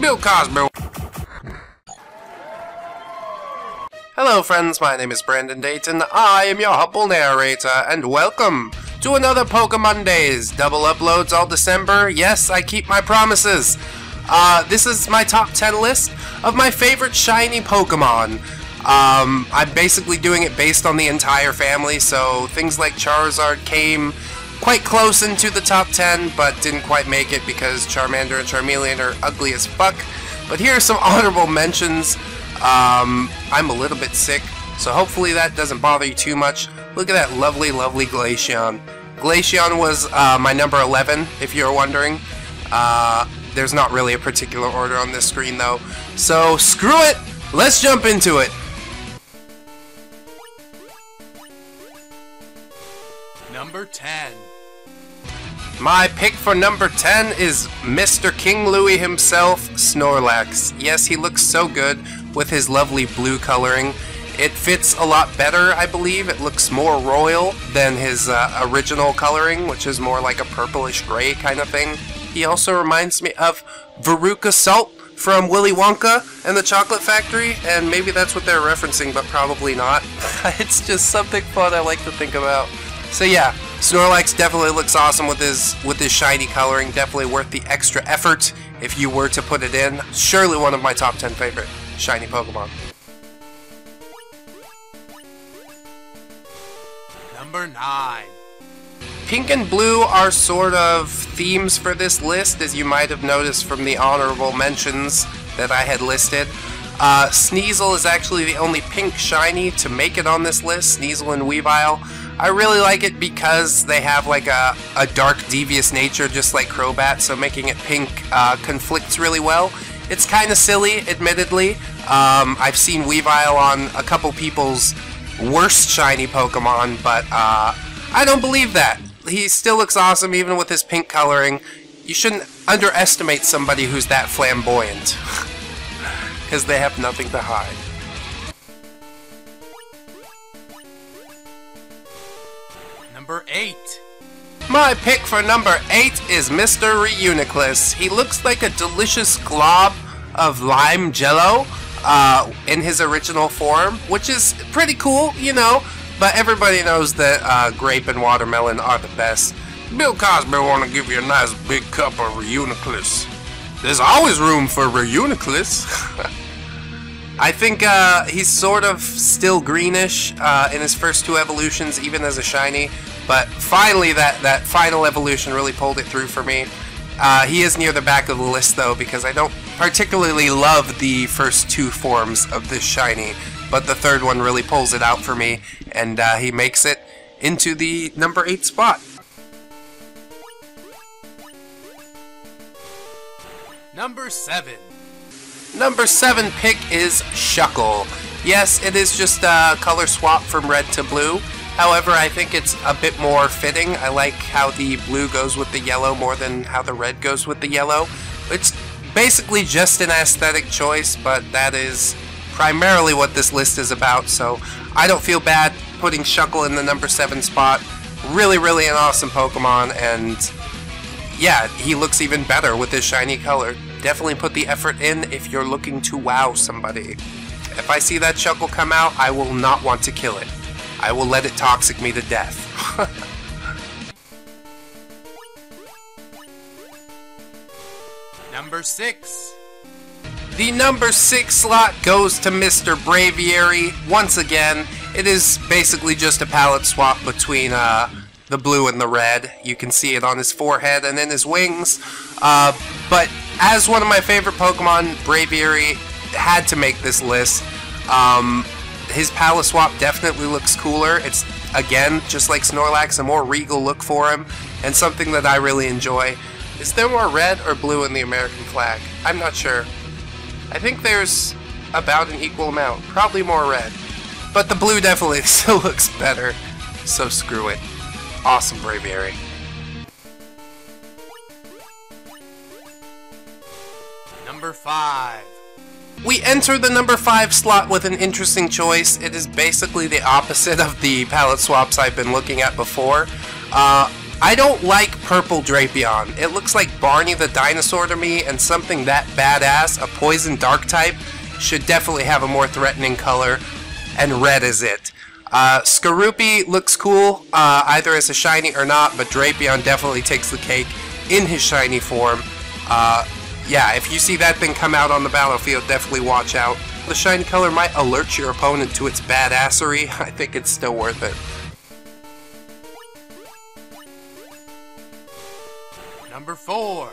Bill Cosby. Hello friends, my name is Brandon Dayton, I am your humble narrator, and welcome to another Pokemon Days. Double uploads all December, yes, I keep my promises. Uh, this is my top 10 list of my favorite shiny Pokemon. Um, I'm basically doing it based on the entire family, so things like Charizard came quite close into the top 10, but didn't quite make it because Charmander and Charmeleon are ugly as fuck. But here are some honorable mentions. Um, I'm a little bit sick, so hopefully that doesn't bother you too much. Look at that lovely, lovely Glaceon. Glaceon was uh, my number 11, if you're wondering. Uh, there's not really a particular order on this screen, though. So, screw it! Let's jump into it! Number 10. My pick for number 10 is Mr. King Louie himself, Snorlax. Yes, he looks so good with his lovely blue coloring. It fits a lot better, I believe. It looks more royal than his uh, original coloring, which is more like a purplish gray kind of thing. He also reminds me of Veruca Salt from Willy Wonka and the Chocolate Factory, and maybe that's what they're referencing, but probably not. it's just something fun I like to think about. So yeah, Snorlax definitely looks awesome with his with his shiny coloring. Definitely worth the extra effort if you were to put it in. Surely one of my top 10 favorite shiny Pokemon. Number 9. Pink and blue are sort of themes for this list, as you might have noticed from the honorable mentions that I had listed. Uh, Sneasel is actually the only pink shiny to make it on this list, Sneasel and Weavile. I really like it because they have like a, a dark, devious nature, just like Crobat, so making it pink uh, conflicts really well. It's kind of silly, admittedly. Um, I've seen Weavile on a couple people's worst shiny Pokemon, but uh, I don't believe that. He still looks awesome even with his pink coloring. You shouldn't underestimate somebody who's that flamboyant. Because they have nothing to hide. Number 8. My pick for number 8 is Mr. Reuniclus. He looks like a delicious glob of lime jello uh, in his original form, which is pretty cool, you know, but everybody knows that uh, grape and watermelon are the best. Bill Cosby want to give you a nice big cup of Reuniclus. There's always room for Reuniclus. I think uh, he's sort of still greenish uh, in his first two evolutions, even as a shiny. But finally, that, that final evolution really pulled it through for me. Uh, he is near the back of the list, though, because I don't particularly love the first two forms of this shiny. But the third one really pulls it out for me, and uh, he makes it into the number 8 spot. Number 7. Number 7 pick is Shuckle. Yes, it is just a color swap from red to blue. However, I think it's a bit more fitting. I like how the blue goes with the yellow more than how the red goes with the yellow. It's basically just an aesthetic choice, but that is primarily what this list is about, so I don't feel bad putting Shuckle in the number 7 spot. Really, really an awesome Pokemon, and yeah, he looks even better with his shiny color. Definitely put the effort in if you're looking to wow somebody. If I see that Shuckle come out, I will not want to kill it. I will let it toxic me to death. Number 6. The number 6 slot goes to Mr. Braviary. Once again, it is basically just a palette swap between uh, the blue and the red. You can see it on his forehead and in his wings. Uh, but as one of my favorite Pokemon, Braviary had to make this list. Um, his palette swap definitely looks cooler. It's, again, just like Snorlax, a more regal look for him, and something that I really enjoy. Is there more red or blue in the American flag? I'm not sure. I think there's about an equal amount. Probably more red. But the blue definitely still looks better. So screw it. Awesome Braviary. Number 5. We enter the number 5 slot with an interesting choice. It is basically the opposite of the palette swaps I've been looking at before. Uh, I don't like purple Drapion. It looks like Barney the dinosaur to me, and something that badass, a poison dark type, should definitely have a more threatening color, and red is it. Uh, looks cool, uh, either as a shiny or not, but Drapion definitely takes the cake in his shiny form. Uh, yeah, if you see that thing come out on the battlefield, definitely watch out. The shiny color might alert your opponent to its badassery. I think it's still worth it. Number 4.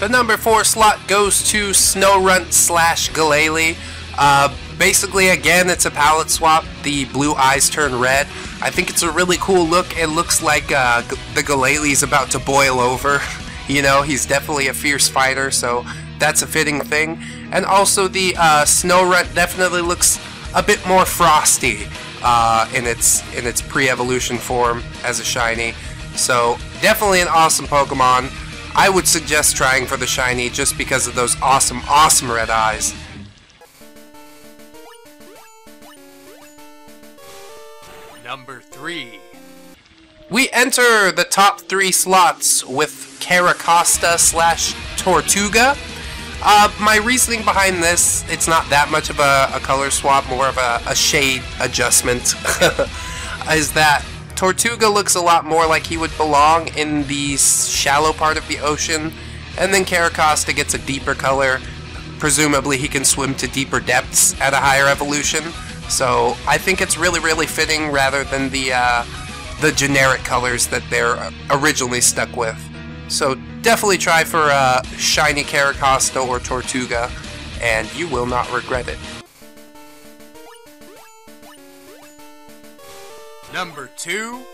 The number 4 slot goes to Snorunt slash Glalie. Uh, basically, again, it's a palette swap. The blue eyes turn red. I think it's a really cool look. It looks like uh, the Glalie's about to boil over. You know, he's definitely a fierce fighter, so that's a fitting thing. And also the uh, Snorunt definitely looks a bit more frosty uh, in its in its pre-evolution form as a shiny. So definitely an awesome Pokemon. I would suggest trying for the shiny just because of those awesome, awesome red eyes. Number 3. We enter the top three slots with Carracosta slash Tirtouga. Uh, my reasoning behind this, it's not that much of a, a color swap, more of a, a shade adjustment, is that Tirtouga looks a lot more like he would belong in the shallow part of the ocean, and then Carracosta gets a deeper color. Presumably he can swim to deeper depths at a higher evolution. So I think it's really, really fitting rather than the uh, the generic colors that they're originally stuck with. So definitely try for uh, Shiny Carracosta or Tirtouga, and you will not regret it. Number 2.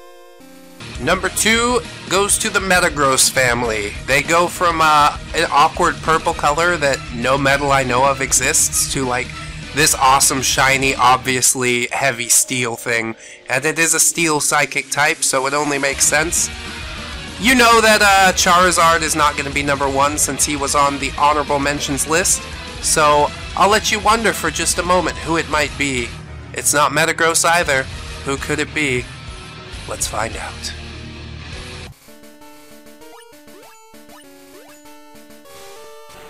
Number two goes to the Metagross family. They go from uh, an awkward purple color that no metal I know of exists to like this awesome, shiny, obviously heavy steel thing. And it is a steel psychic type, so it only makes sense. You know that uh, Charizard is not going to be number one since he was on the honorable mentions list, so I'll let you wonder for just a moment who it might be. It's not Metagross either. Who could it be? Let's find out.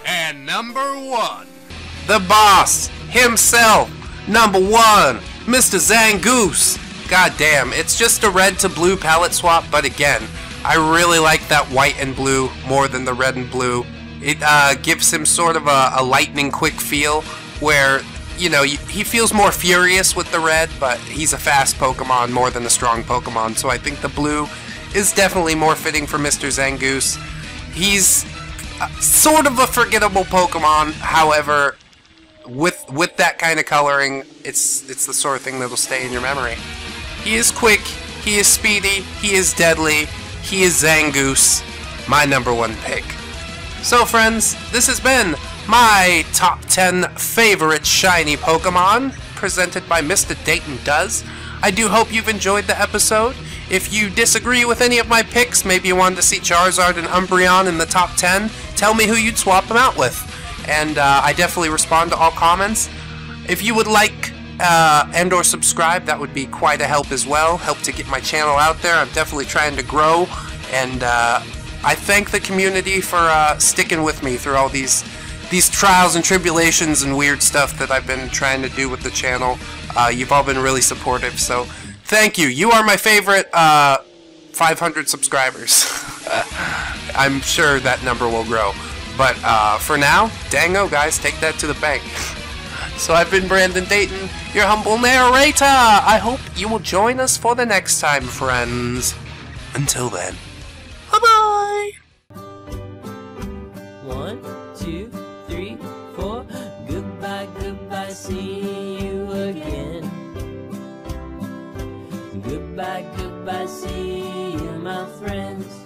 And number 1. The boss himself, number one, Mr. Zangoose. God damn, it's just a red to blue palette swap, but again, I really like that white and blue more than the red and blue. It uh, gives him sort of a, a lightning quick feel where, you know, he feels more furious with the red, but he's a fast Pokemon more than a strong Pokemon, so I think the blue is definitely more fitting for Mr. Zangoose. He's uh, sort of a forgettable Pokemon, however, with with that kind of coloring, it's it's the sort of thing that'll stay in your memory. He is quick, he is speedy, he is deadly, he is Zangoose, my number one pick. So friends, this has been my top 10 favorite shiny Pokemon, presented by Mr. Dayton Does. I do hope you've enjoyed the episode. If you disagree with any of my picks, maybe you wanted to see Charizard and Umbreon in the top 10, tell me who you'd swap them out with and uh, I definitely respond to all comments. If you would like uh, and or subscribe, that would be quite a help as well. Help to get my channel out there. I'm definitely trying to grow, and uh, I thank the community for uh, sticking with me through all these these trials and tribulations and weird stuff that I've been trying to do with the channel. Uh, you've all been really supportive, so thank you. You are my favorite uh, 500 subscribers. I'm sure that number will grow. But uh, for now, dango, guys, take that to the bank. so I've been Brandon Dayton, your humble narrator. I hope you will join us for the next time, friends. Until then, bye bye. One, two, three, four. Goodbye, goodbye, see you again. Goodbye, goodbye, see you, my friends.